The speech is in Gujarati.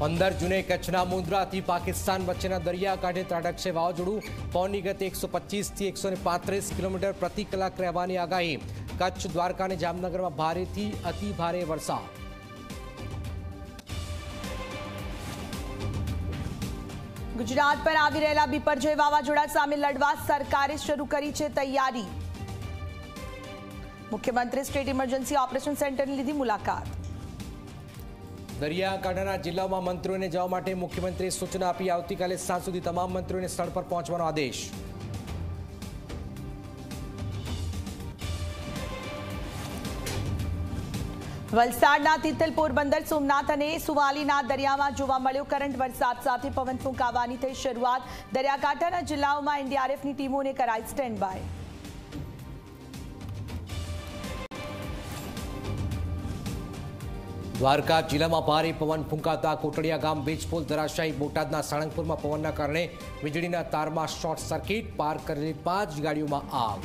પંદર જૂને કચ્છના મુન્દ્રાથી પાકિસ્તાન વચ્ચેના દરિયાકાંઠે ત્રાટકશે વાવાઝોડું. પવનની ગતિ એકસો પચીસથી એકસો પાંત્રીસ કિલોમીટર પ્રતિ કલાક રહેવાની આગાહી. કચ્છ, દ્વારકા અને જામનગરમાં ભારેથી અતિ ભારે વરસાદ. ગુજરાત પર આવી રહેલા બિપરજોય વાવાઝોડા સામે લડવા સરકારે શરૂ કરી છે તૈયારી. મુખ્યમંત્રી સ્ટેટ ઇમરજન્સી ઓપરેશન સેન્ટરની લીધી મુલાકાત. દરિયાકાંઠાના જિલ્લાઓમાં મંત્રીઓને જવા માટે મુખ્યમંત્રીએ સૂચના આપી. આવતીકાલે સાંજ સુધી તમામ મંત્રીઓને સ્થળ પર પહોંચવાનો આદેશ. વલસાડના તિથલ પોરબંદર સોમનાથ અને સુવાલીના દરિયામાં જોવા મળ્યો કરંટ. વરસાદ સાથે પવન ફૂંકાવાની થઈ શરૂઆત દરિયાકાંઠાના જિલ્લાઓમાં એનડીઆરએફની ટીમોને કરાઈ સ્ટેન્ડ બાય દ્વારકા જિલ્લામાં ભારે પવન ફૂંકાતા કોટડિયા ગામ વીજપોલ ધરાશાયી બોટાદના સાળંગપુરમાં પવનના કારણે વીજળીના તારમાં શોર્ટ સર્કિટ પાર્ક કરેલી પાંચ ગાડીઓમાં આગ.